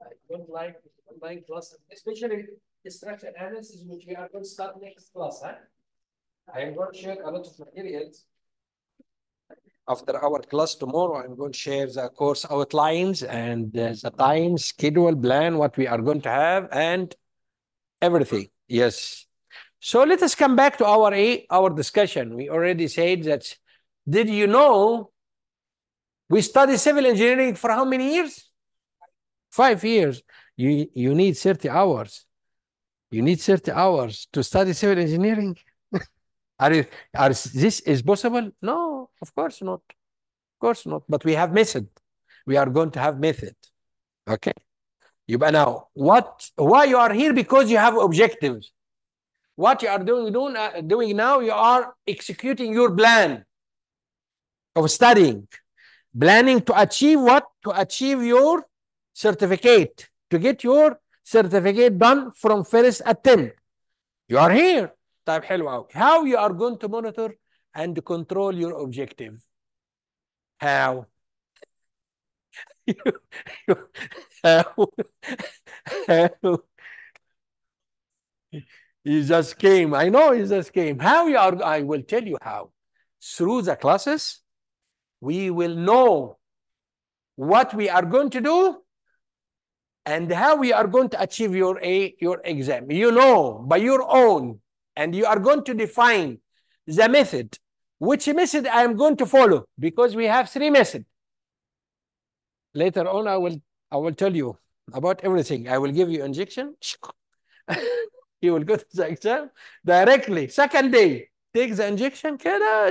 I don't like online classes, especially the structure analysis, which we are going to start next class. Huh? I am going to share a lot of materials. After our class tomorrow, I'm going to share the course outlines and the time, schedule, plan, what we are going to have, and everything. Yes. So let us come back to our our discussion. We already said that. Did you know we study civil engineering for how many years? Five years. You, you need 30 hours. You need 30 hours to study civil engineering. are, you, are this is possible? No, of course not. Of course not. But we have method. We are going to have method. Okay. You now what? Why you are here? Because you have objectives. What you are doing doing, uh, doing now? You are executing your plan of studying. planning to achieve what to achieve your certificate to get your certificate done from first attempt you are here طيب حلو قوي how you are going to monitor and control your objective how how, how he just came. I know he just came. How you are, I will tell you how. Through the classes, we will know what we are going to do and how we are going to achieve your, a, your exam. You know by your own, and you are going to define the method. Which method I am going to follow? Because we have three methods. Later on, I will, I will tell you about everything. I will give you injection. you will go to the exam directly. Second day, take the injection.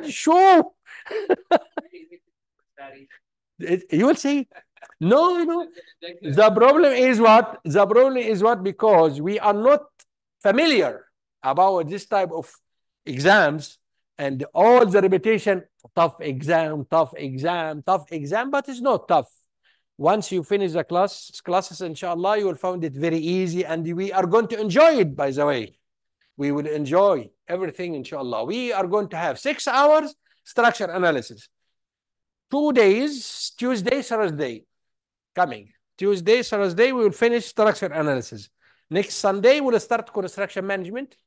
Show. you will see. No, no. The problem is what? The problem is what? Because we are not familiar about this type of exams and all the repetition, tough exam, tough exam, tough exam, but it's not tough. Once you finish the class classes, inshallah, you will find it very easy and we are going to enjoy it, by the way. We will enjoy everything, inshallah. We are going to have six hours structure analysis. Two days, Tuesday, Thursday, coming. Tuesday, Thursday, we will finish structure analysis. Next Sunday, we'll start construction management.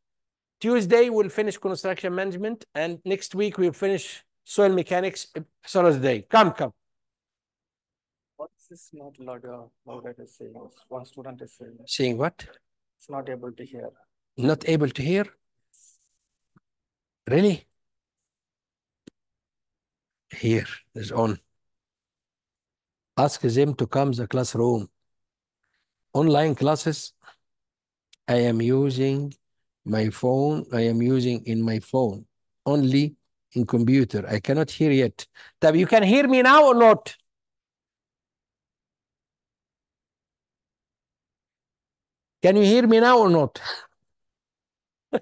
Tuesday, we'll finish construction management. And next week, we'll finish soil mechanics eh, Thursday. Come, come. What's this not louder, uh, louder is saying? One student is saying Saying what? it's not able to hear. Not able to hear? Really? Here is on. Ask them to come the classroom. Online classes, I am using my phone. I am using in my phone only in computer. I cannot hear yet. Tab, you can hear me now or not? Can you hear me now or not?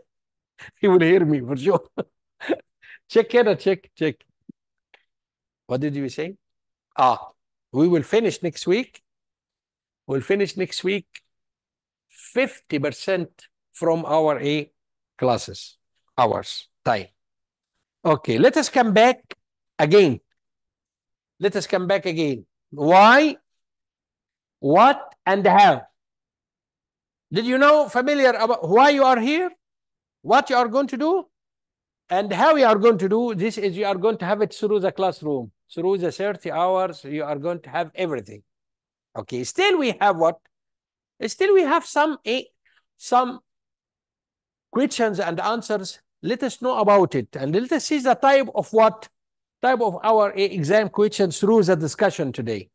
he will hear me for sure. check here, check, check. What did you say? Ah, we will finish next week. We'll finish next week 50% from our A classes, hours, time. Okay, let us come back again. Let us come back again. Why, what, and how? Did you know familiar about why you are here? What you are going to do? And how you are going to do this is you are going to have it through the classroom. Through the 30 hours, you are going to have everything. Okay, still we have what? Still we have some a some questions and answers. Let us know about it. And let us see the type of what? Type of our eh, exam questions through the discussion today.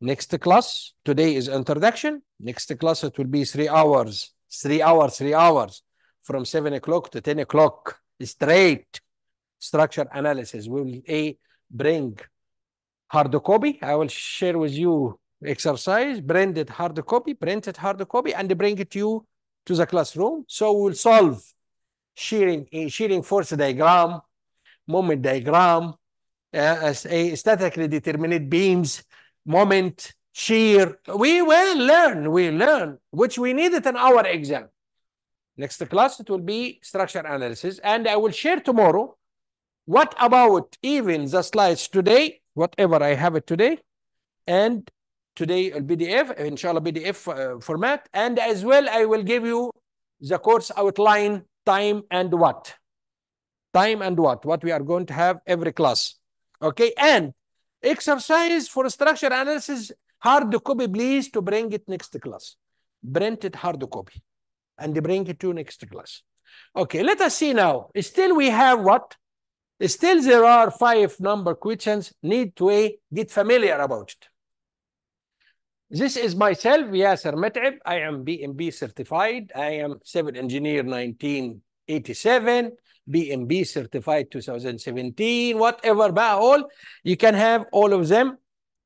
Next class, today is introduction. Next class, it will be three hours, three hours, three hours from seven o'clock to 10 o'clock straight structure analysis. We will a bring hard copy. I will share with you exercise, printed hard copy, printed hard copy, and bring it to you to the classroom. So we'll solve shearing, shearing force diagram, moment diagram, uh, statically determinate beams, moment, shear. We will learn, we learn, which we need it in our exam. Next class, it will be structure analysis. And I will share tomorrow what about even the slides today, whatever I have it today, and today PDF, inshallah PDF uh, format, and as well I will give you the course outline, time and what, time and what, what we are going to have every class, okay, and exercise for structure analysis, hard to copy please to bring it next class, print it hard copy, and bring it to next class. Okay, let us see now. Still we have what? Still there are five number questions need to uh, get familiar about it. This is myself, Yasser Met'ib. I am PMP certified. I am civil engineer 1987, PMP certified 2017, whatever, all. You can have all of them.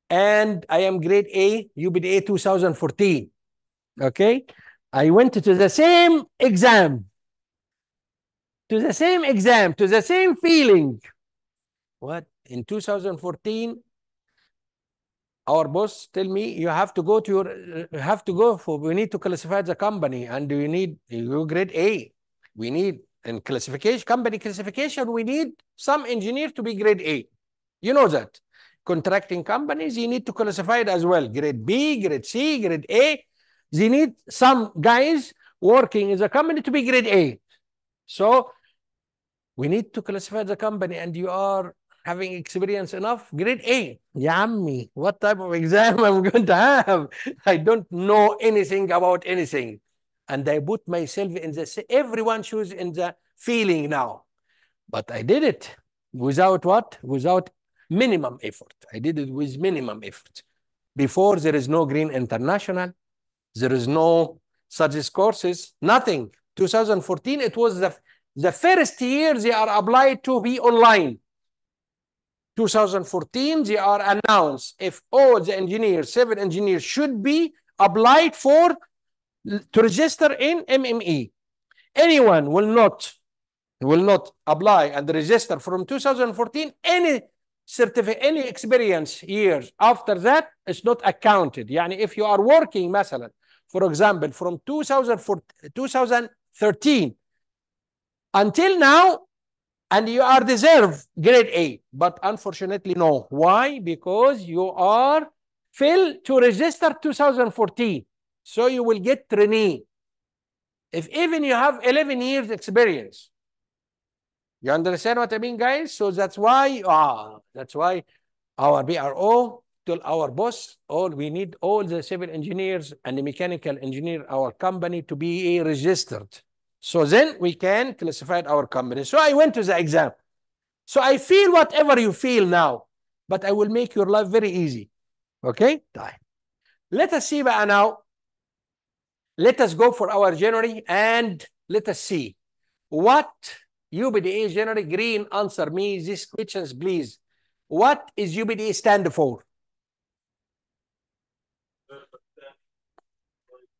And I am grade A, UPDA 2014. Okay? I went to the same exam to the same exam, to the same feeling. What? In 2014, our boss tell me you have to go to your you have to go for we need to classify the company and we need you grade A. We need in classification company classification we need some engineer to be grade A. You know that. Contracting companies you need to classify it as well. Grade B, grade C, grade A. They need some guys working in the company to be grade A. So we need to classify the company and you are having experience enough, grade A. Yummy. What type of exam I'm going to have? I don't know anything about anything. And I put myself in the, everyone shoes in the feeling now. But I did it without what? Without minimum effort. I did it with minimum effort. Before there is no Green International, there is no such courses, nothing. 2014, it was the, the first year they are applied to be online. 2014, they are announced if all the engineers, civil engineers should be applied for to register in MME. Anyone will not will not apply and register from 2014 any certificate any experience years after that is not accounted يعني if you are working مثلا for example from 2013 until now and you are deserve grade A. But unfortunately no. Why? Because you are fail to register 2014 so you will get trainee. If even you have 11 years experience. You understand what I mean, guys? So that's why, ah, that's why our BRO told our boss, all we need all the civil engineers and the mechanical engineer, our company to be registered. So then we can classify our company. So I went to the exam. So I feel whatever you feel now, but I will make your life very easy. Okay? die. Let us see by now. Let us go for our January and let us see what UPDA January Green answer me these questions, please. What is UPDA stand for?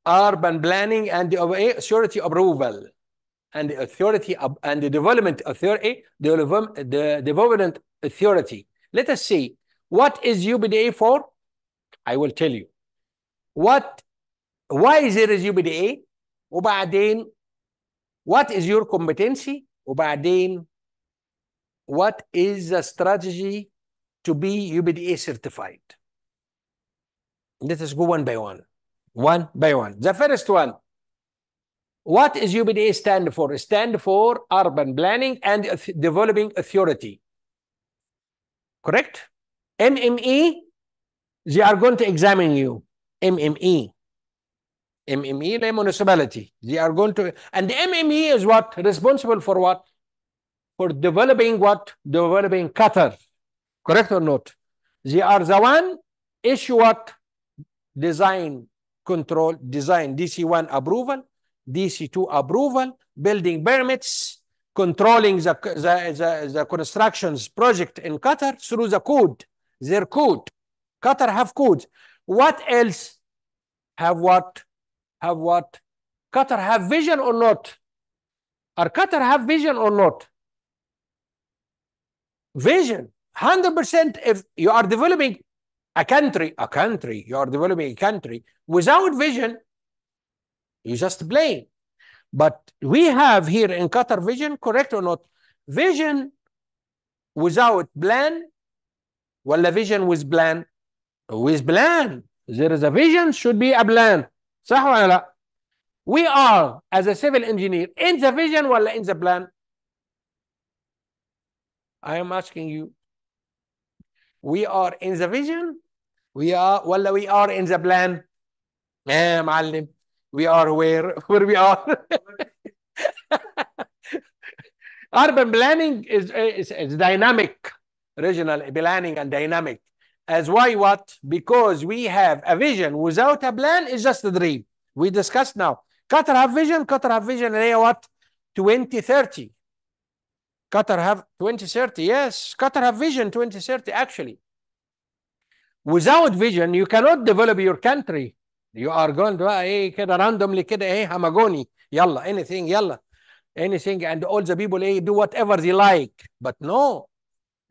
Urban planning and the authority eh, approval and the authority and the development authority, the, the development authority. Let us see, what is UPDA for? I will tell you. What, why is there is UPDA? وبعدين, what is your competency? وبعدين, what is the strategy to be UPDA certified? Let us go one by one. One by one. The first one, what is UPDA stand for? Stand for Urban Planning and Developing Authority. Correct? MME, they are going to examine you. MME. MME, the municipality. They are going to, and the MME is what? Responsible for what? For developing what? Developing Qatar. Correct or not? They are the one issue what? Design control, design DC1 approval, DC2 approval, building permits, controlling the, the, the, the constructions project in Qatar through the code, their code. Qatar have codes. What else have what? have what? Qatar have vision or not? Are Qatar have vision or not? Vision. 100% if you are developing a country, a country, you are developing a country without vision, you just blame. But we have here in Qatar vision, correct or not? Vision without plan, ولا vision with plan? with plan there is a vision should be a plan صح ولا لا we are as a civil engineer in the vision ولا in the plan I am asking you we are in the vision we are ولا we are in the plan يا معلم we are aware where we are. Urban planning is, is, is dynamic, regional planning and dynamic. As why what? Because we have a vision. Without a plan, it's just a dream. We discussed now. Qatar have vision. Qatar have vision area what? 2030. Qatar have 2030. Yes, Qatar have vision 2030 actually. Without vision, you cannot develop your country. you are going بقى ايه كده randomly كده ايه همجوني يلا anything يلا anything and all the people eh, do whatever they like but no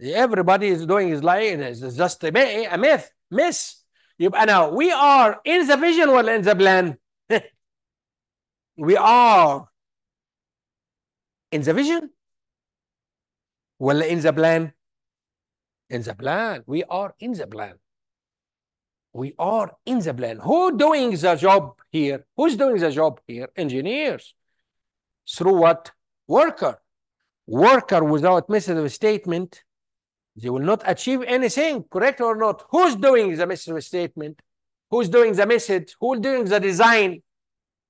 everybody is doing is like it's just a, myth- a myth miss يبقى now we are in the vision or in the plan we are in the vision ولا in the plan in the plan we are in the plan we are in the plan who doing the job here who's doing the job here engineers through what worker worker without method of statement they will not achieve anything correct or not who's doing the method of statement who's doing the method who's doing the design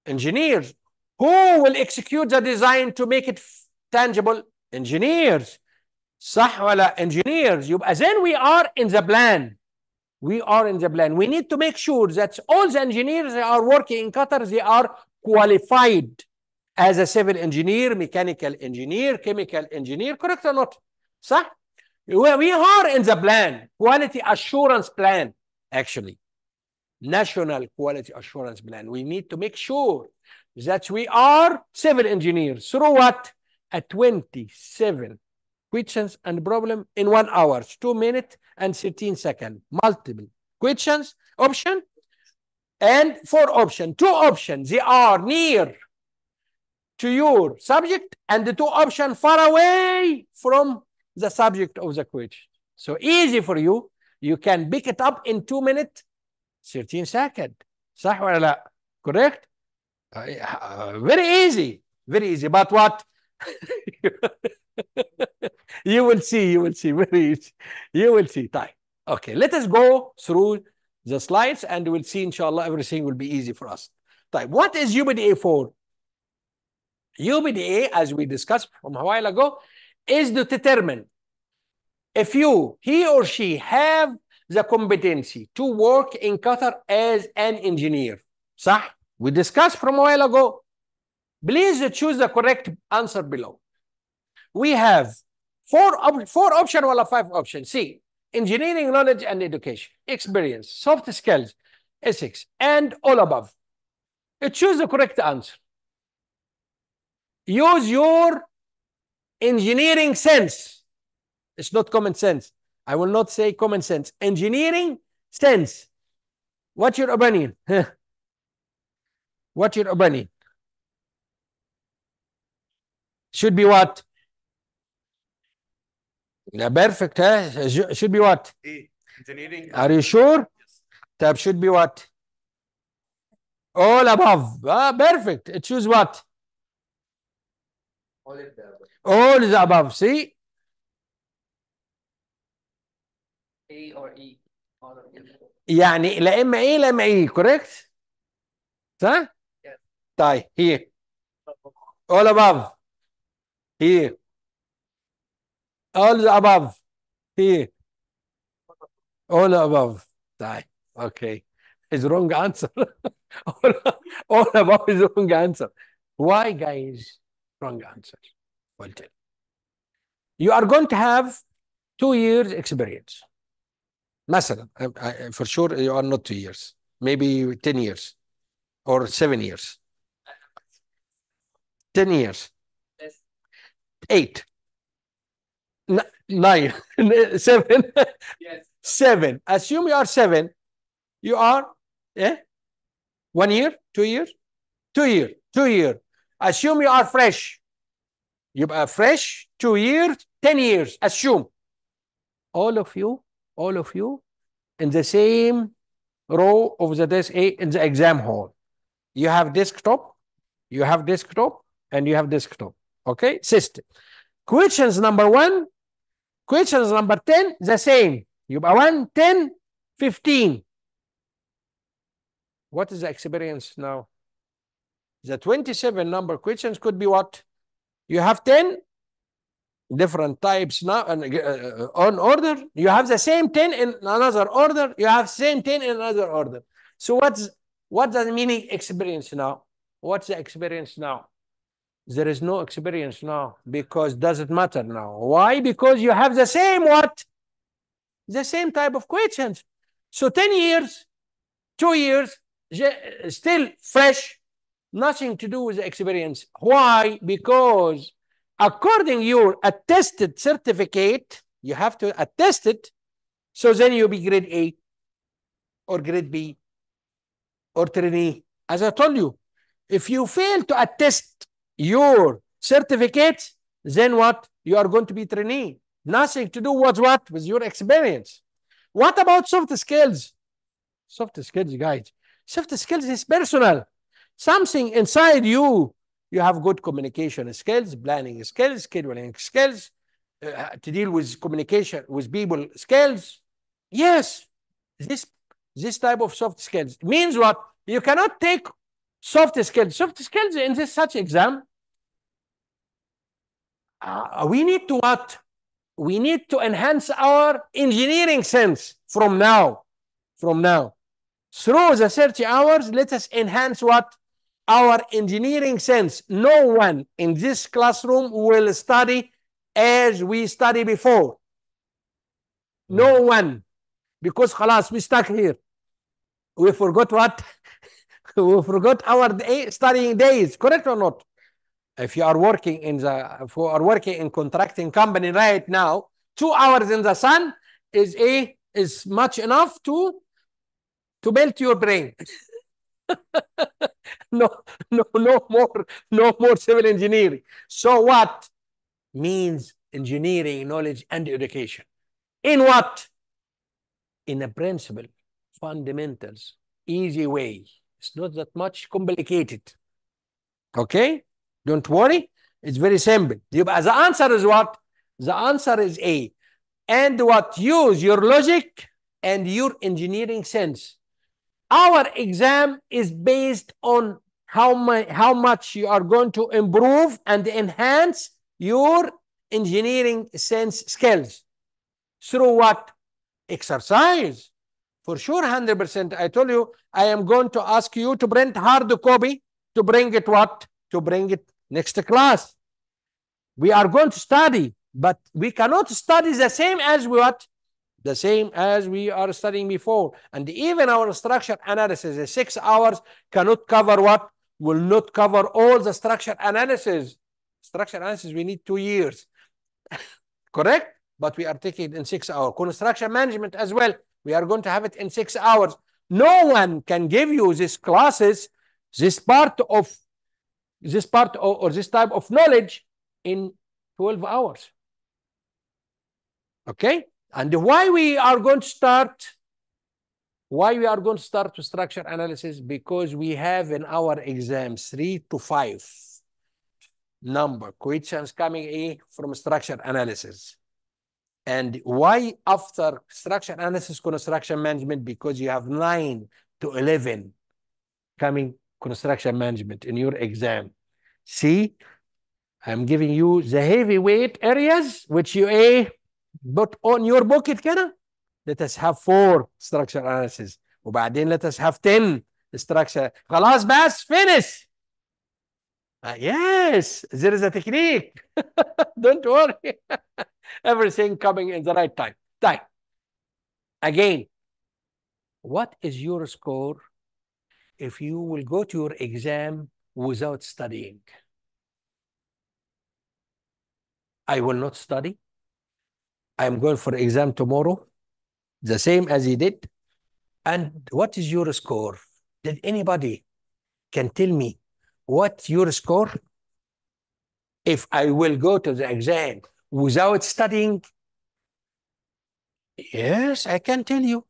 engineers who will execute the design to make it f- tangible engineers صح ولا engineers يبقى then we are in the plan we are in the plan. We need to make sure that all the engineers that are working in Qatar they are qualified as a civil engineer mechanical engineer chemical engineer correct or not? صح we we are in the plan quality assurance plan actually. National quality assurance plan. We need to make sure that we are civil engineers. Through what? A 27 questions and problem in one hour two minutes and 13 seconds multiple questions option and four option two options they are near to your subject and the two options far away from the subject of the question so easy for you you can pick it up in two minutes 13 seconds صح ولا لا correct Uh, uh, very easy very easy but what you will see, you will see, very easy. You will see. Time. Okay, let us go through the slides and we'll see, inshallah, everything will be easy for us. Time. What is UPDA for? UPDA, as we discussed from a while ago, is to determine if you, he or she, have the competency to work in Qatar as an engineer. صح? We discussed from a while ago. Please choose the correct answer below we have four op- four option or five options see engineering knowledge and education experience soft skills ethics and all above. Choose the correct answer. Use your engineering sense. It's not common sense. I will not say common sense. Engineering sense. What's your opinion? What's your opinion? Should be what yeah, perfect huh? Sh- should be what A. Engineering. are you sure طب should be what all above ah, perfect choose what All of the all the above see A or E. All of them. يعني لا اما ايه لا اما ايه correct صح Yes. طيب here all above here all the above here all above طيب okay is wrong answer all, all above is wrong answer why guys wrong answer well tell you are going to have two years experience مثلا I- I- for sure you are not two years maybe 10 years or seven years 10 years Yes. eight N- nine, seven, yes. seven. Assume you are seven, you are eh? one year, two years, two year, two year. Assume you are fresh. You are fresh, two years, 10 years, assume. All of you, all of you in the same row of the desk in the exam hall. You have desktop, you have desktop, and you have desktop. Okay, system. Questions number one, questions number 10, the same. يبقى 1, 10, 15. What is the experience now? The 27 number questions could be what? You have 10 different types now and uh, on order. You have the same 10 in another order. You have same 10 in another order. So what's what does meaning experience now? What's the experience now? There is no experience now because doesn't matter now. Why? Because you have the same what? The same type of questions. So 10 years, two years, uh, still fresh, nothing to do with experience. Why? Because according your attested certificate, you have to attest it. So then you'll be grade A or grade B or trainee. As I told you, if you fail to attest your certificate, then what? You are going to be trainee. Nothing to do with what? With your experience. What about soft skills? Soft skills, guys. Soft skills is personal. Something inside you. You have good communication skills, planning skills, scheduling skills, uh, to deal with communication with people skills. Yes, this this type of soft skills means what? You cannot take soft skills. Soft skills in this such exam. Uh, we need to what? We need to enhance our engineering sense from now. From now. Through the 30 hours, let us enhance what? Our engineering sense. No one in this classroom will study as we study before. No one. Because خلاص, we stuck here. We forgot what? we forgot our day, studying days. Correct or not? If you are working in the, if you are working in contracting company right now, two hours in the sun is a is much enough to to melt your brain. no, no, no more, no more civil engineering. So what means engineering knowledge and education? In what? In a principle, fundamentals, easy way. It's not that much complicated. Okay? Don't worry. It's very simple. You, the answer is what? The answer is A. And what use your logic and your engineering sense. Our exam is based on how, my, how much you are going to improve and enhance your engineering sense skills. Through what? Exercise, for sure, 100%. I told you, I am going to ask you to bring hard copy to bring it what? To bring it next class. We are going to study, but we cannot study the same as what? The same as we are studying before. And even our structure analysis, the six hours cannot cover what? Will not cover all the structure analysis. Structure analysis, we need two years. Correct? But we are taking in six hours. Construction management as well. We are going to have it in six hours. No one can give you these classes, this part of this part or, this type of knowledge in 12 hours. Okay? And why we are going to start, why we are going to start with structure analysis? Because we have in our exams three to five number questions coming in from structure analysis. And why after structure analysis, construction management? Because you have nine to 11 coming construction management in your exam. See, I'm giving you the heavyweight areas which you a put on your bucket كده. Let us have four structure analysis. وبعدين let us have 10 structure. خلاص بس finish. Uh, yes, there is a technique. Don't worry. Everything coming in the right time. Time. Again, what is your score if you will go to your exam without studying? I will not study. I am going for exam tomorrow, the same as he did. And what is your score? Did anybody can tell me what your score? If I will go to the exam without studying, yes, I can tell you.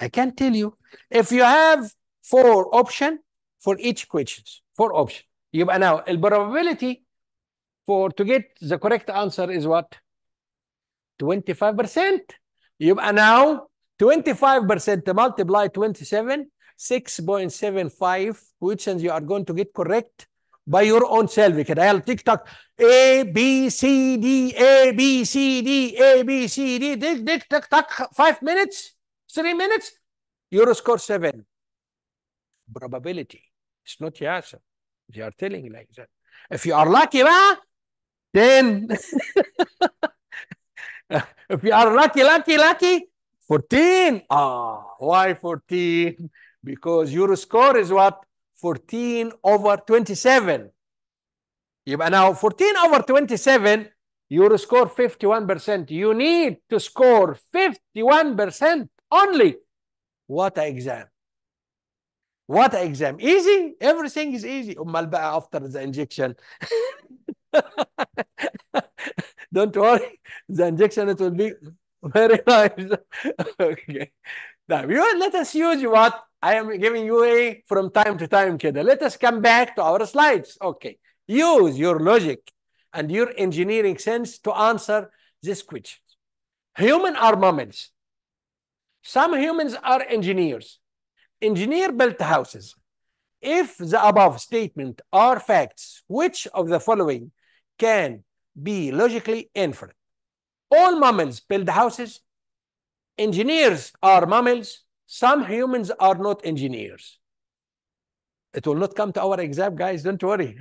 I can tell you if you have four option for each questions four option يبقى now the probability for to get the correct answer is what 25% يبقى now 25% multiply 27 6.75 questions you are going to get correct by your own self. we can dial TikTok A, B, C, D, A, B, C, D, A, B, C, D, tick, tick, tick, tick, five minutes, three minutes, Euroscore seven. Probability. It's not Yasser. They are telling like that. If you are lucky, bah, then if you are lucky, lucky, lucky, 14. Ah, why 14? Because Euroscore is what? 14 over 27 يبقى now 14 over 27 your score 51% you need to score 51% only what a exam what a exam easy everything is easy امال بقى after the injection don't worry the injection it will be very nice okay now you let us use what I am giving you a from time to time كده let us come back to our slides okay use your logic and your engineering sense to answer this question human are mammals some humans are engineers engineer built houses if the above statement are facts which of the following can be logically inferred all mammals build houses engineers are mammals Some humans are not engineers. It will not come to our exam, guys, don't worry.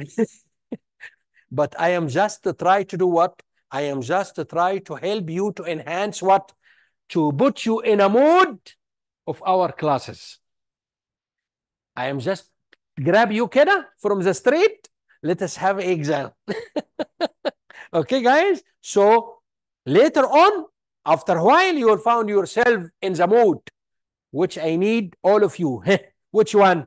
but I am just to try to do what? I am just to try to help you to enhance what? To put you in a mood of our classes. I am just grab you Keda, from the street. Let us have exam. okay, guys? So later on, after a while, you will find yourself in the mood which I need all of you. which one?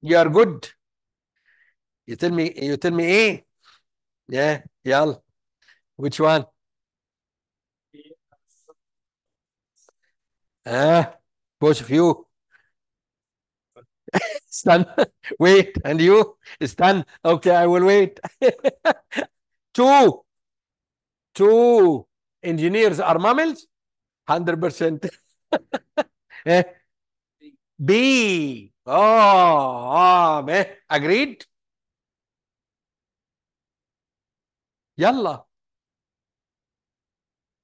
You are good. You tell me, you tell me, eh? Yeah, yal. Which one? Ah, both of you. Stan, wait, and you? Stan, okay, I will wait. Two. Two engineers are mammals 100% eh? B oh ah man agreed يلا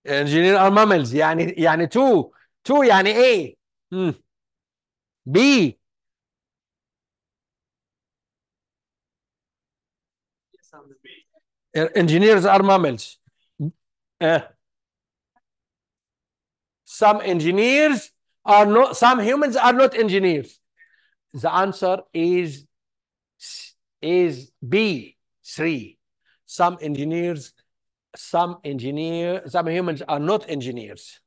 engineer are mammals يعني يعني two two يعني ايه hmm. B engineers are mammals uh, some engineers are not some humans are not engineers. The answer is is b 3 some engineers some engineer some humans are not engineers.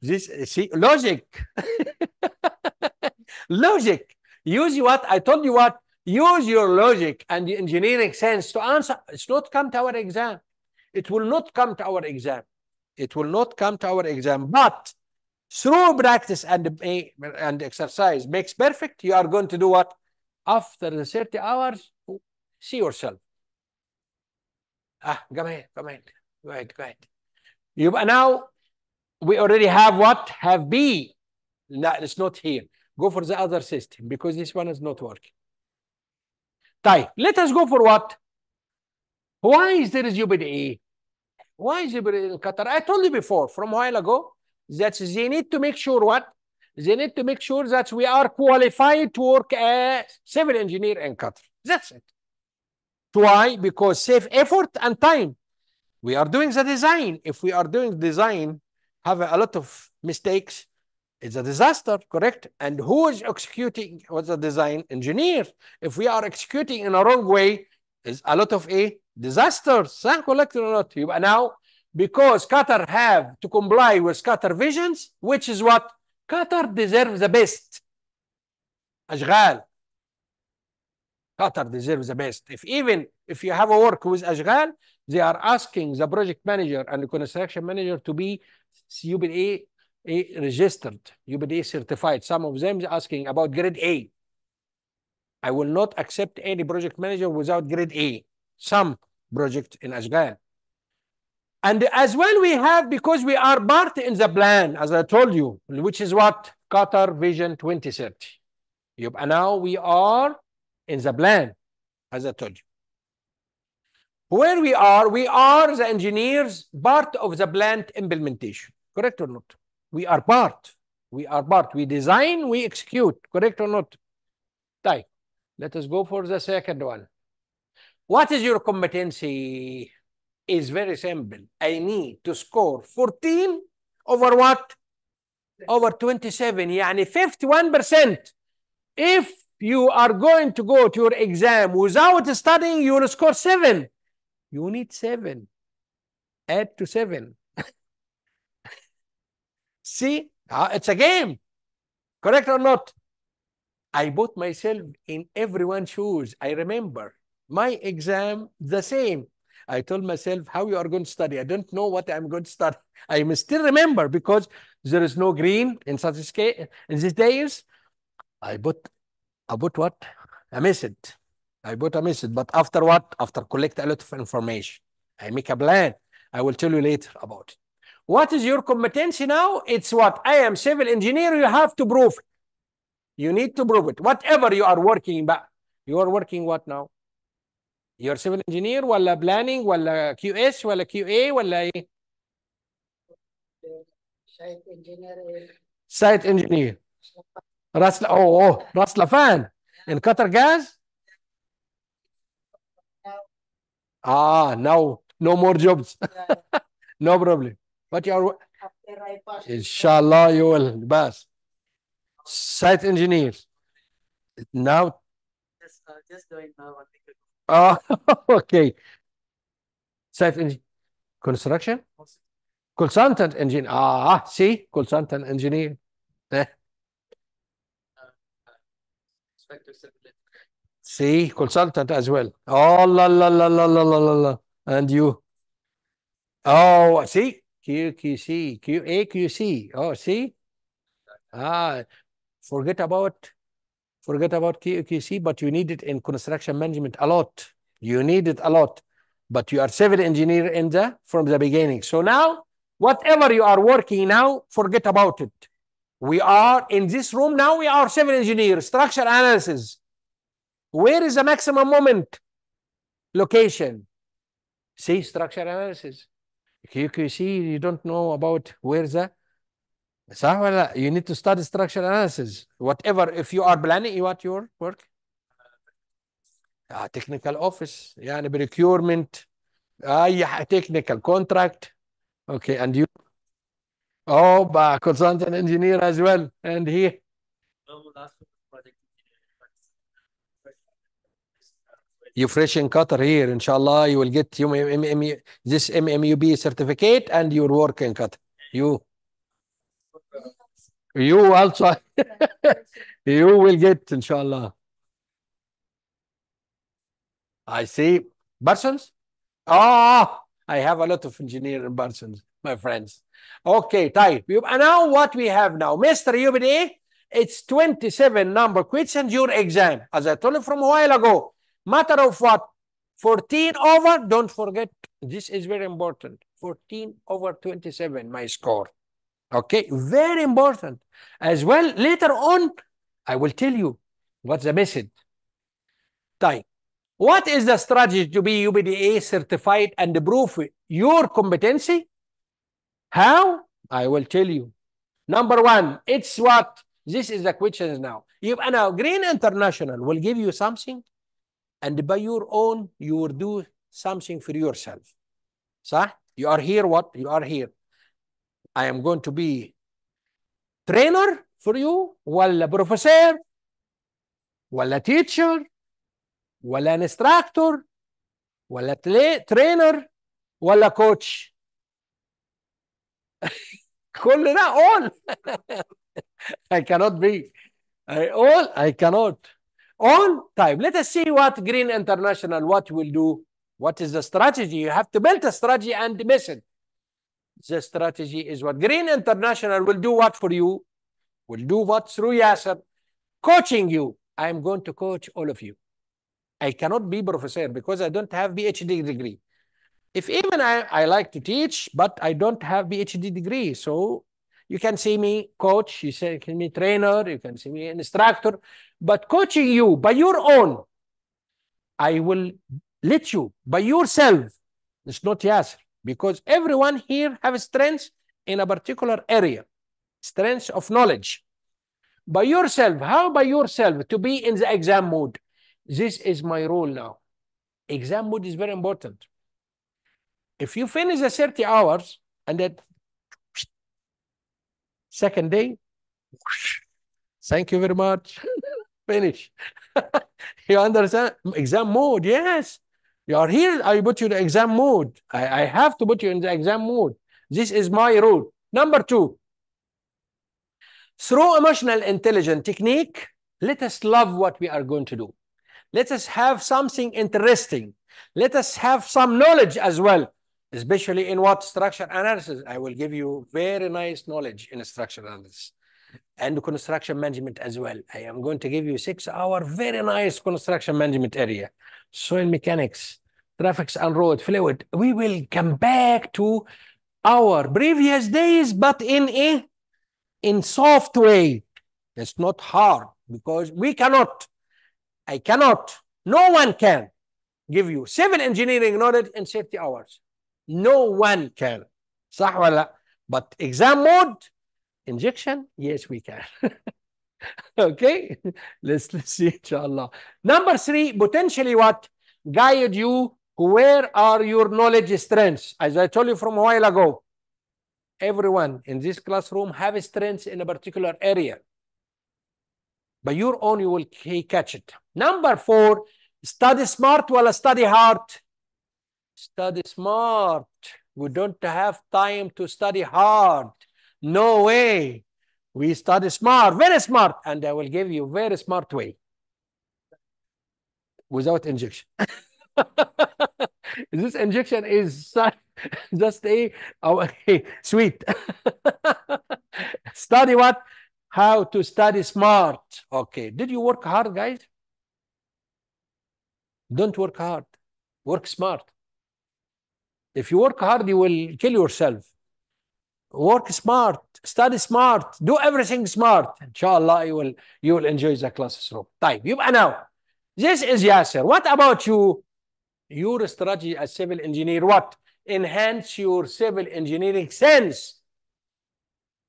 This see logic. Logic. Use what i told you what use your logic and the engineering sense to answer. It's not come to our exam. It will not come to our exam. It will not come to our exam. But through practice and, and exercise makes perfect, you are going to do what? After the 30 hours, see yourself. Ah, come in, come in. go ahead, go ahead. You, now, we already have what? Have B. No, it's not here. Go for the other system because this one is not working. Type. Let us go for what? Why is there a? Why is there in Qatar? I told you before, from a while ago, that they need to make sure what they need to make sure that we are qualified to work as civil engineer in Qatar that's it why because save effort and time we are doing the design if we are doing design have a lot of mistakes it's a disaster correct and who is executing what's the design engineer if we are executing in a wrong way is a lot of a disasters صح correct or not يبقى now because Qatar have to comply with Qatar visions, which is what Qatar deserves the best. Ashghal, Qatar deserves the best. If even if you have a work with Ashghal, they are asking the project manager and the construction manager to be UBA a registered, UBA certified. Some of them asking about grade A. I will not accept any project manager without grade A. Some project in Ashghal. And as well, we have, because we are part in the plan, as I told you, which is what Qatar Vision 2030. And now we are in the plan, as I told you. Where we are, we are the engineers, part of the plant implementation. Correct or not? We are part. We are part. We design, we execute. Correct or not? Time. Let us go for the second one. What is your competency? Is very simple. I need to score 14 over what? Over 27. يعني 51%. If you are going to go to your exam without studying, you will score 7. You need 7. Add to 7. See, uh, it's a game. Correct or not? I put myself in everyone's shoes. I remember my exam the same. I told myself how you are going to study. I don't know what I'm going to study. I still remember because there is no green in such a scale in these days. I put I put what? A message. I put a message, but after what? After collect a lot of information. I make a plan. I will tell you later about it. What is your competency now? It's what? I am civil engineer. You have to prove it. You need to prove it. Whatever you are working back. You are working what now? يور سيفل انجينير ولا بلاننج ولا كيو اس ولا كيو اي ولا ايه؟ سايت انجينير سايت انجينير راس اوه اوه راس لفان انقطع جاز اه نو نو مور جوبز نو بروبلم but you are inshallah you will pass site engineers now just, uh, just doing uh, one thing ah okay. Site engineer. Construction? Consultant engineer. Ah, see? Consultant engineer. Eh, see? Consultant as well. Oh, la, la, la, la, la, la, la, la. And you? Oh, see? QQC, QA, QC. Oh, see? Ah, forget about, forget about QQC, but you need it in construction management a lot. You need it a lot, but you are civil engineer in the, from the beginning. So now, whatever you are working now, forget about it. We are in this room now, we are civil engineer, structure analysis. Where is the maximum moment? Location. See, structure analysis. QQC, you don't know about where the صح You need to study structural analysis. Whatever, if you are planning what your work? Uh, technical office, يعني procurement, ah, أي uh, technical contract. Okay, and you? Oh, but consultant engineer as well. And he, you fresh in Qatar here, inshallah, you will get this MMUP certificate and you're work in Qatar. You you also, you will get, inshallah. I see. Persons? Ah, oh, I have a lot of engineering persons, my friends. Okay, type. And now what we have now, Mr. UBD, it's 27 number questions your exam. As I told you from a while ago, matter of what? 14 over, don't forget, this is very important. 14 over 27, my score. Okay, very important. As well, later on, I will tell you what's the message. Time. What is the strategy to be UPDA certified and prove your competency? How? I will tell you. Number one, it's what? This is the question now. يبقى now Green International will give you something and by your own you will do something for yourself. So You are here what? You are here I am going to be trainer for you ولا professor ولا teacher ولا instructor ولا تلي- trainer ولا coach كل ده all I cannot be I all I cannot on time. Let us see what Green International, what will do. What is the strategy? You have to build a strategy and method. The strategy is what Green International will do what for you? Will do what through Yasser? Coaching you. I am going to coach all of you. I cannot be professor because I don't have PhD degree. If even I, I like to teach, but I don't have PhD degree. So you can see me coach, you say, can me trainer, you can see me instructor, but coaching you by your own, I will let you by yourself. It's not Yasser because everyone here have strengths in a particular area, strengths of knowledge. By yourself, how by yourself to be in the exam mode? This is my role now. Exam mode is very important. If you finish the 30 hours and then second day, thank you very much. Finish. you understand? Exam mode, yes. You are here, I put you in the exam mode. I, I have to put you in the exam mode. This is my rule. Number two, through emotional intelligence technique, let us love what we are going to do. Let us have something interesting. Let us have some knowledge as well, especially in what structure analysis. I will give you very nice knowledge in structure analysis and construction management as well. I am going to give you six hour very nice construction management area, soil mechanics, traffic and road fluid. We will come back to our previous days, but in a in soft way. It's not hard because we cannot, I cannot, no one can give you civil engineering knowledge in 30 hours. No one can. صح ولا لا? But exam mode, injection, yes, we can. okay, let's, let's see, inshallah. Number three, potentially what? Guide you, where are your knowledge strengths? As I told you from a while ago, everyone in this classroom have strengths in a particular area. By your own, you will catch it. Number four, study smart while study hard. Study smart. We don't have time to study hard. No way. We study smart, very smart, and I will give you very smart way without injection. this injection is just a, a sweet. study what? How to study smart. Okay. Did you work hard, guys? Don't work hard. Work smart. If you work hard, you will kill yourself Work smart. Study smart. Do everything smart. Inshallah, you will you will enjoy the classroom. طيب يبقى now this is Yasser. What about you? Your strategy as civil engineer, what? Enhance your civil engineering sense.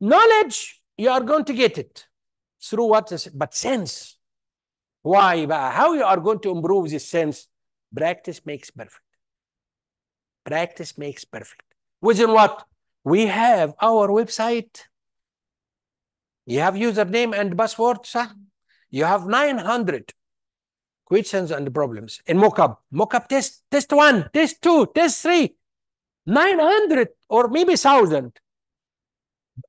Knowledge, you are going to get it. Through what? But sense. Why? How you are going to improve this sense? Practice makes perfect. Practice makes perfect. Within what? We have our website. You have username and password, sir. You have 900 questions and problems in mockup. Mockup test, test one, test two, test three. 900 or maybe 1,000.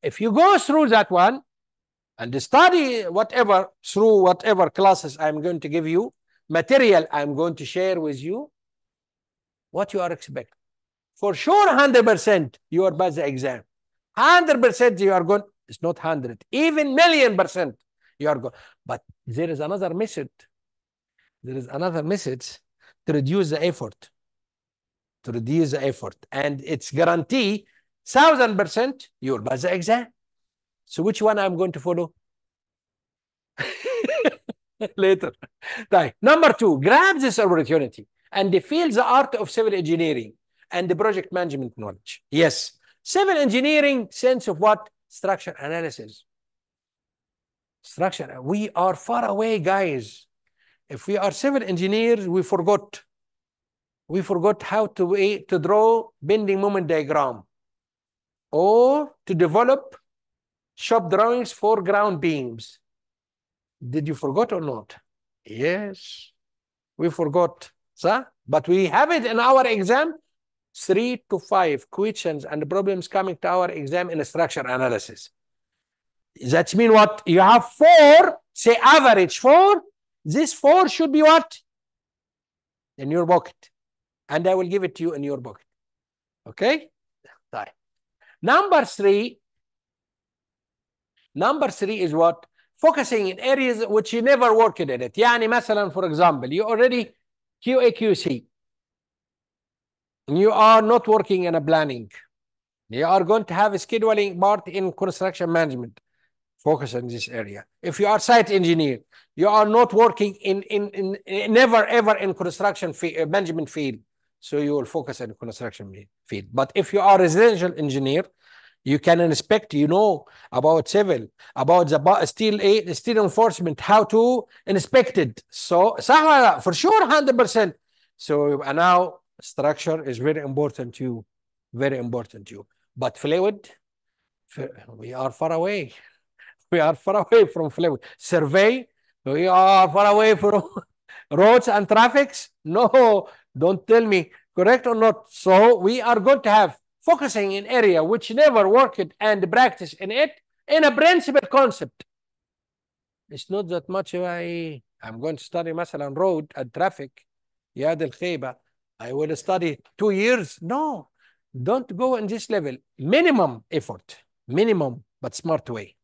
If you go through that one and study whatever through whatever classes I'm going to give you, material I'm going to share with you, what you are expecting. For sure, 100% you are pass the exam. 100% you are going, it's not 100, even million percent you are going. But there is another method. There is another method to reduce the effort to reduce the effort. And it's guarantee thousand percent you'll pass the exam. So which one I'm going to follow? Later. Right. Number two, grab this opportunity and feel the art of civil engineering and the project management knowledge. Yes. Civil engineering sense of what? Structure analysis. Structure. We are far away, guys. If we are civil engineers, we forgot we forgot how to, eh, to draw bending moment diagram or to develop shop drawings for ground beams. Did you forgot or not? Yes, we forgot, sir. But we have it in our exam, three to five questions and problems coming to our exam in structure analysis. That means what? You have four, say average four, This four should be what? In your pocket. And I will give it to you in your pocket. Okay? طيب. Number three. Number three is what? Focusing in areas which you never worked in it. يعني مثلا for example, you already QA you are not working in a planning. You are going to have a scheduling part in construction management. Focus on this area. If you are site engineer, you are not working in, in, in, in never ever in construction uh, management field. So you will focus on construction field. But if you are residential engineer, you can inspect, you know, about civil, about the steel, eh, steel enforcement, how to inspect it. So, for sure, 100%. So now structure is very important to you, very important to you. But fluid, f- we are far away. We are far away from fluid. Survey, we are far away from roads and traffics. No, don't tell me, correct or not? So we are going to have focusing in area which never worked and practice in it in a principal concept. It's not that much I I'm going to study مثلا road and traffic يا دي الخيبة I will study two years. No, don't go in this level. Minimum effort, minimum but smart way.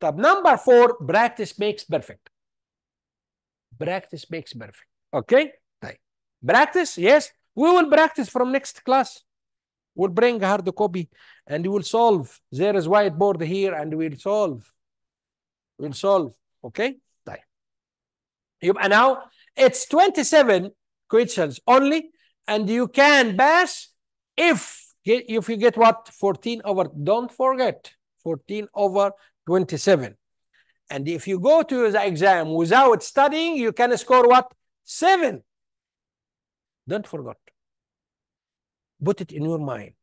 طب number four practice makes perfect. Practice makes perfect. Okay? طيب. Practice, yes. We will practice from next class. We'll bring a hard copy and we will solve. There is whiteboard here and we'll solve. We'll solve. Okay? طيب. يبقى now it's 27 questions only and you can pass if if you get what? 14 over don't forget 14 over 27 and if you go to the exam without studying you can score what? 7 don't forget. Put it in your mind.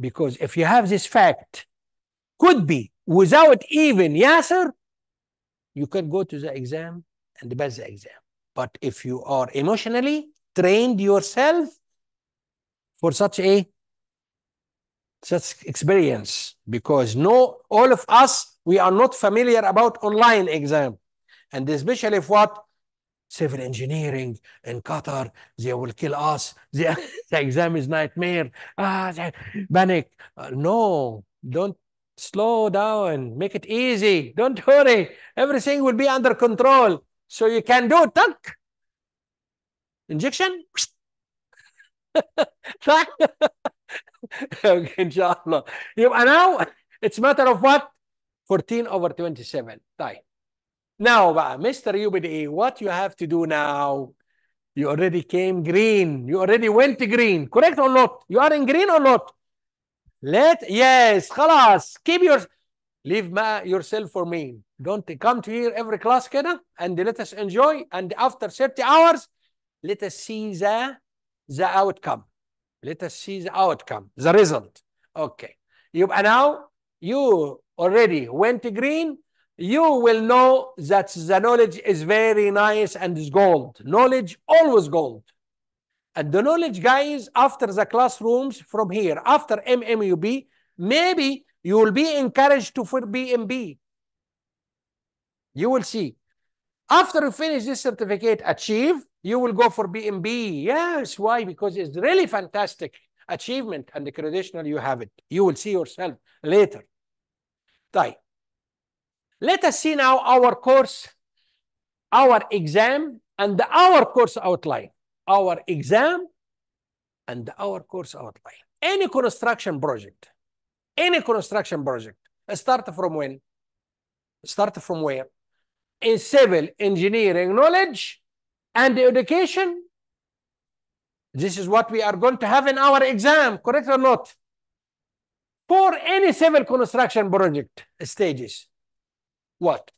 Because if you have this fact could be without even Yasser you can go to the exam and pass the exam. But if you are emotionally trained yourself for such a such experience. Because no all of us we are not familiar about online exam. And especially if what? Civil engineering in Qatar they will kill us. The, the exam is nightmare. Ah panic. Uh, no don't slow down. Make it easy. Don't hurry everything will be under control. So you can do tuck injection? Okay, inshallah. يبقى now it's matter of what? 14 over 27 now uh, Mr. UPDA what you have to do now? You already came green. You already went green. Correct or not? You are in green or not? Let yes خلاص. Keep your leave ما yourself for me. Don't come to here every class كده and let us enjoy. And after 30 hours let us see the, the outcome. Let us see the outcome, the result. Okay. يبقى now you already went green. You will know that the knowledge is very nice and is gold. Knowledge always gold. And the knowledge, guys, after the classrooms from here, after MMUP, maybe you will be encouraged to for PMP. You will see. After you finish this certificate, achieve, you will go for PMP. Yes, why? Because it's really fantastic achievement and the credential you have it. You will see yourself later. Tai. Let us see now our course, our exam, and our course outline. Our exam and our course outline. Any construction project, any construction project, start from when? Start from where? in civil engineering knowledge and education. This is what we are going to have in our exam, correct or not? For any civil construction project stages. What?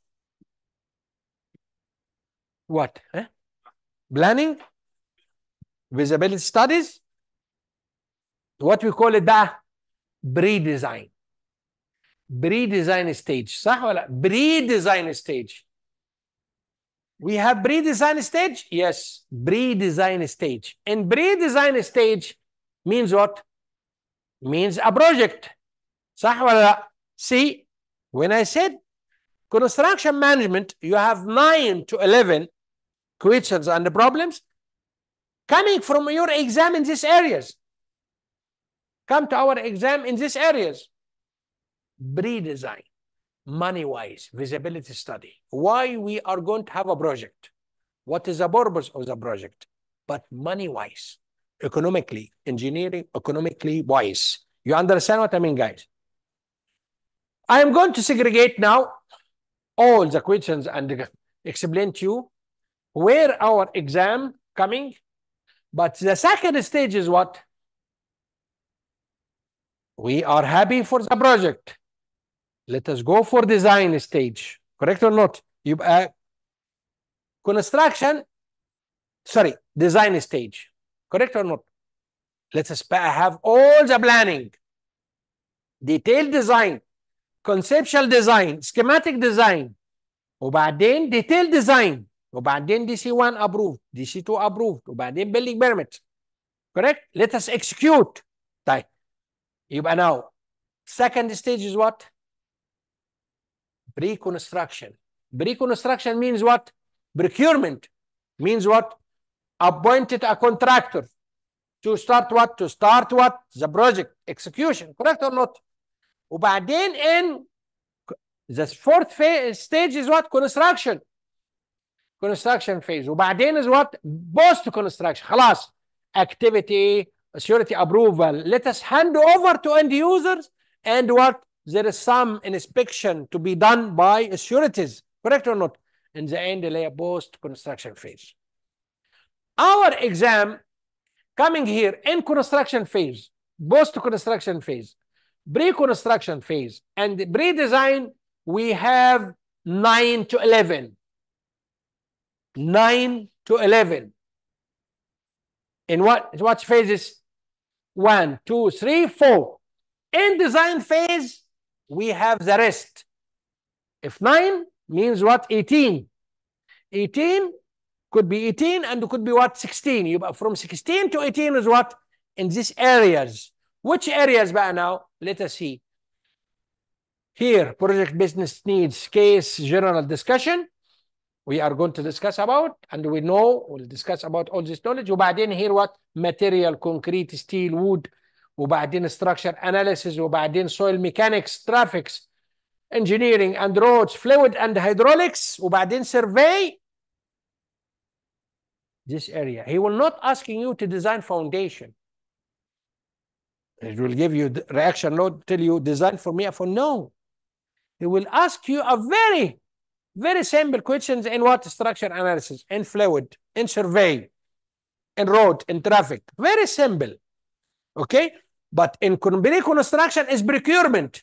What? Eh? Planning? Feasibility studies? What we call it the pre-design. Pre-design stage. صح ولا? Pre-design stage. we have pre-design stage yes pre-design stage and pre-design stage means what means a project صح ولا لا see when I said construction management, you have 9 to 11 questions and problems coming from your exam in these areas. Come to our exam in these areas. Pre-design, money-wise, feasibility study. Why we are going to have a project? What is the purpose of the project? But money-wise, economically, engineering, economically wise. You understand what I mean, guys? I am going to segregate now all the questions and explain to you where our exam coming. But the second stage is what? We are happy for the project. Let us go for design stage. Correct or not? يبقى construction, sorry, design stage. Correct or not? Let us have all the planning, detailed design, conceptual design, schematic design, وبعدين detailed design, وبعدين دي سي 1 approved, دي سي 2 approved, وبعدين building permit. Correct? Let us execute. طيب يبقى now second stage is what? Pre-construction. Pre-construction means what? Procurement means what? Appointed a contractor to start what? To start what? The project execution. Correct or not? وبعدين in the fourth phase stage is what? Construction. Construction phase. وبعدين is what? Post construction. خلاص. Activity, security approval. Let us hand over to end users and what? there is some inspection to be done by sureties, correct or not, in the end layer post-construction phase. Our exam coming here in construction phase, post-construction phase, pre-construction phase, and pre-design, we have 9 to 11. 9 to 11. In what, what phases? One, two, three, four. In design phase, we have the rest. If 9 means what? 18. 18 could be 18 and could be what? 16. يبقى from 16 to 18 is what? In these areas. Which areas بقى now? Let us see. Here, project business needs case general discussion. We are going to discuss about and we know we'll discuss about all this knowledge. وبعدين here what? Material, concrete, steel, wood. وبعدين structure analysis وبعدين soil mechanics, traffics, engineering and roads, fluid and hydraulics وبعدين survey this area. He will not asking you to design foundation. It will give you the reaction load, tell you design for me. For no, he will ask you a very, very simple questions in what structure analysis, in fluid, in survey, in road, in traffic. Very simple. Okay, But in pre-construction is procurement,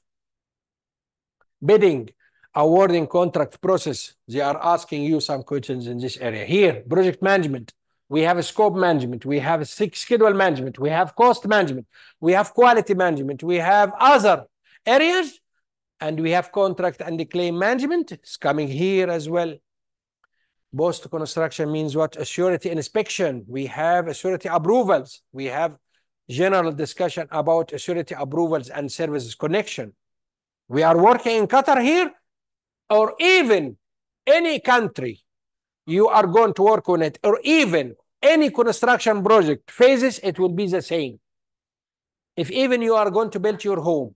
bidding, awarding contract process. They are asking you some questions in this area. Here, project management. We have a scope management. We have a schedule management. We have cost management. We have quality management. We have other areas. And we have contract and claim management. It's coming here as well. Post construction means what? Assurity inspection. We have assurity approvals. We have general discussion about assurity approvals and services connection. We are working in Qatar here or even any country you are going to work on it, or even any construction project phases, it will be the same. If even you are going to build your home,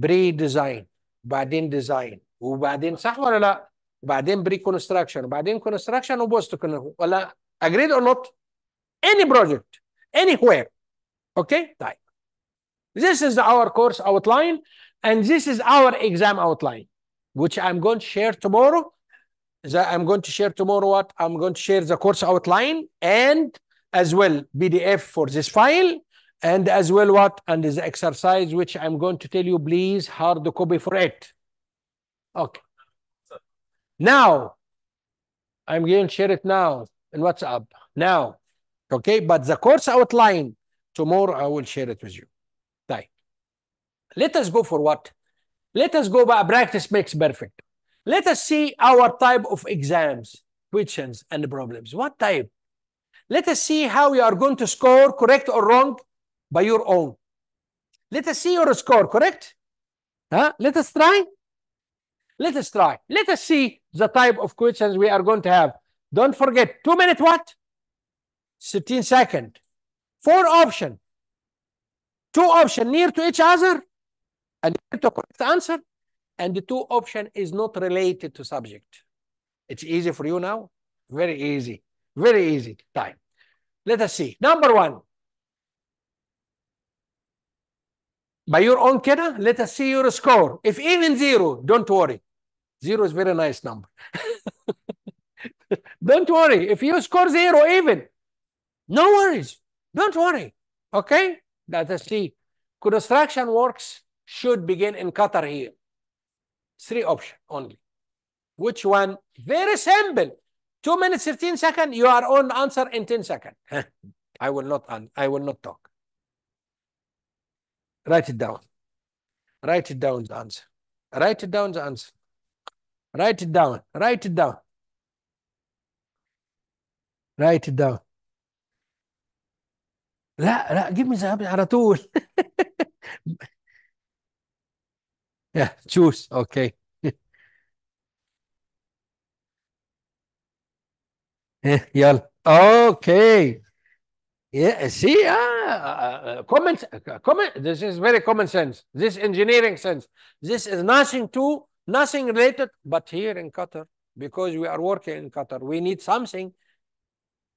pre-design, بعدين design, وبعدين صح ولا لا؟ بعدين pre-construction, بعدين construction وبوست ولا agreed or not? Any project, anywhere. Okay, time. This is our course outline, and this is our exam outline, which I'm going to share tomorrow. I'm going to share tomorrow what I'm going to share the course outline and as well PDF for this file and as well what and the exercise which I'm going to tell you please hard copy for it. Okay. Now, I'm going to share it now in WhatsApp. Now. Okay, but the course outline, tomorrow I will share it with you. Right. Let us go for what? Let us go by practice makes perfect. Let us see our type of exams, questions, and problems. What type? Let us see how you are going to score, correct or wrong, by your own. Let us see your score, correct? Huh? Let us try. Let us try. Let us see the type of questions we are going to have. Don't forget, two minute what? 16 second. Four option. Two option near to each other and to correct answer. And the two option is not related to subject. It's easy for you now. Very easy. Very easy time. Let us see. Number one. By your own kiddo, let us see your score. If even zero, don't worry. Zero is very nice number. don't worry. If you score zero even, no worries. Don't worry. Okay? Let us see. Construction works should begin in Qatar here. Three options only. Which one? Very simple. Two minutes, 15 seconds, you are on answer in 10 seconds. I will not I will not talk. Write it down. Write it down the answer. Write it down the answer. Write it down. Write it down. Write it down. لا لا give me the على طول. yeah, choose. Okay. إيه، يلا اوكي yeah see uh, common common this is very common sense this engineering sense this is nothing to nothing related but here in Qatar because we are working in Qatar we need something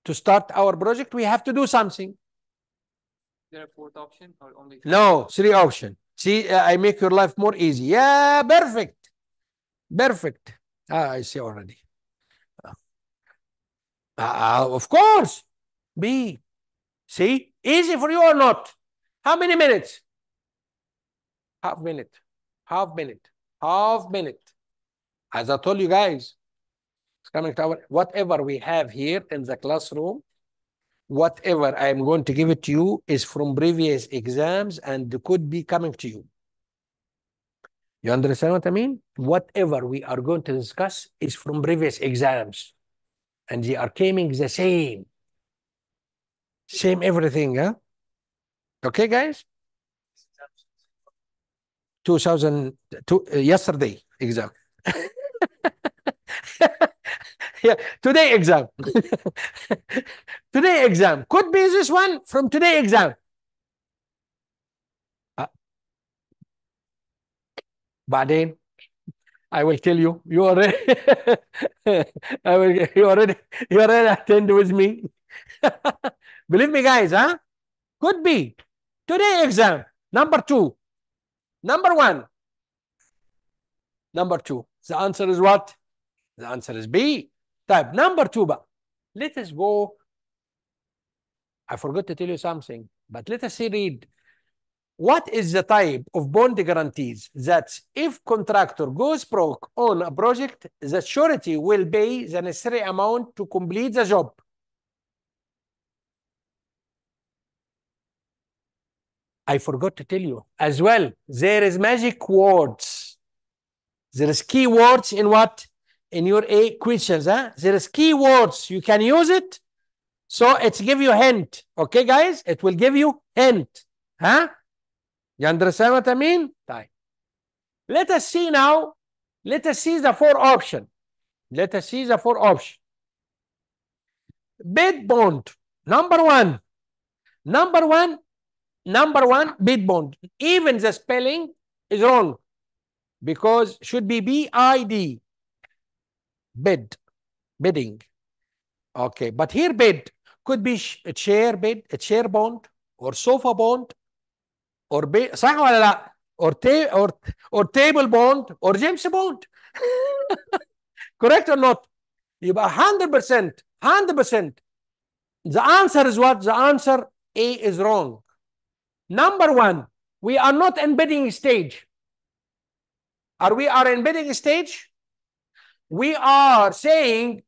to start our project we have to do something There a fourth option or only? no three option see uh, I make your life more easy yeah perfect perfect ah, I see already uh, of course. B. See? Easy for you or not? How many minutes? Half minute. Half minute. Half minute. As I told you guys, it's coming to our, whatever we have here in the classroom, whatever I'm going to give it to you is from previous exams and could be coming to you. You understand what I mean? Whatever we are going to discuss is from previous exams and they are coming the same. Same everything, huh? Okay, guys? 2000, two, uh, yesterday exam. yeah, today exam. today exam. Could be this one from today exam. Uh, بعدين I will tell you. You already, I will. You already, you already attend with me. Believe me, guys. Huh? Could be today exam number two, number one, number two. The answer is what? The answer is B. Type number two. But let us go. I forgot to tell you something, but let us see read what is the type of bond guarantees that if contractor goes broke on a project, the surety will pay the necessary amount to complete the job? I forgot to tell you as well. There is magic words. There is key words in what? in your A questions. Huh? There is keywords. You can use it. So it's give you hint. Okay, guys? It will give you hint. Huh? You understand what I mean? Time. Let us see now. Let us see the four option. Let us see the four option. Bid bond. Number one. Number one. Number one, bid bond. Even the spelling is wrong because should be B-I-D Bid. Bidding. Okay. But here bid could be a chair bid, a chair bond, or sofa bond, or be, صح ولا لا؟ or ta or or table bond or James bond. Correct or not? يبقى 100% 100% the answer is what? The answer A is wrong. Number one, we are not in bidding stage. Are we are in bidding stage? We are saying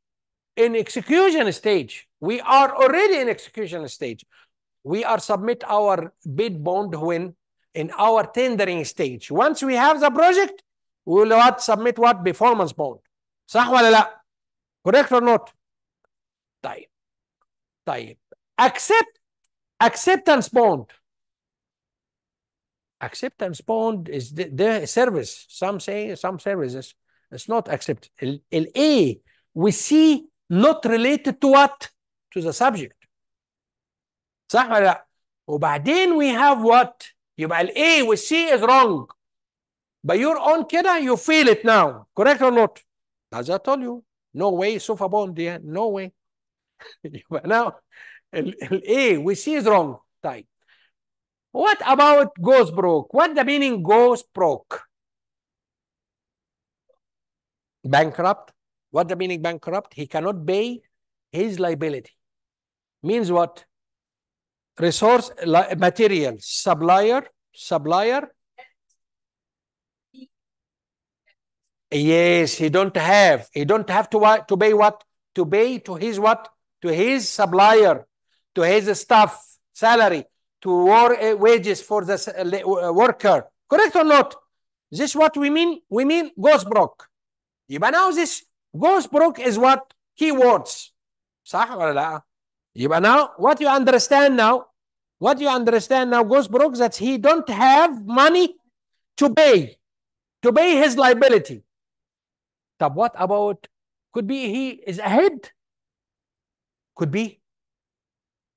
in execution stage. We are already in execution stage we are submit our bid bond when in our tendering stage. Once we have the project, we will what submit what performance bond. صح ولا لا؟ Correct or not? طيب طيب accept acceptance bond. Acceptance bond is the, the service. Some say some services. It's not accepted. ال, ال A و C not related to what? To the subject. صح ولا لا؟ وبعدين we have what؟ يبقى ال A وال C is wrong. By your own كده you feel it now. Correct or not? As I told you. No way sofa bond yeah. No way. يبقى now ال, ال A وال C is wrong. طيب. What about goes broke? What the meaning goes broke? Bankrupt. What the meaning bankrupt? He cannot pay his liability. Means what? Resource, material, supplier, supplier. Yes, he don't have. He don't have to to pay what? To pay to his what? To his supplier, to his staff salary, to war uh, wages for the worker. Correct or not? This what we mean? We mean goes broke. يبقى now this goes broke is what keywords. صح ولا لا؟ يبقى now what you understand now? What you understand now goes broke that he don't have money to pay to pay his liability. طب what about could be he is ahead? Could be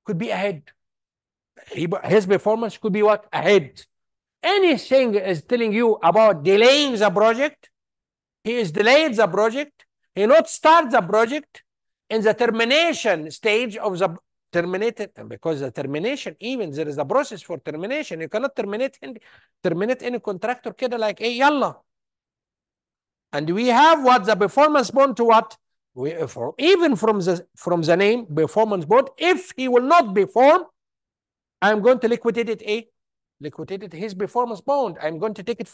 could be ahead. His performance could be what? Ahead. Anything is telling you about delaying the project he is delayed the project. He not start the project in the termination stage of the terminated because the termination even there is a process for termination you cannot terminate any, terminate any contractor kid like hey yalla and we have what the performance bond to what we uh, for, even from the from the name performance bond if he will not perform i'm going to liquidate it a liquidate it, his performance bond i'm going to take it for.